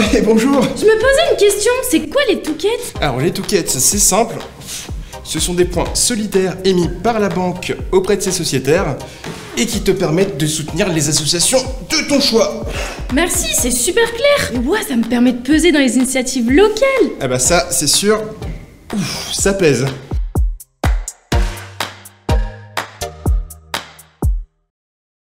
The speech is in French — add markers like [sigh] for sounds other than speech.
[laughs] Eh, bonjour Je me posais une question, c'est quoi les touquettes? Alors les touquettes, c'est simple. Ce sont des points solidaires émis par la banque auprès de ses sociétaires et qui te permettent de soutenir les associations de ton choix. Merci, c'est super clair Et ouais, ça me permet de peser dans les initiatives locales Ah bah ça, c'est sûr. Ça pèse.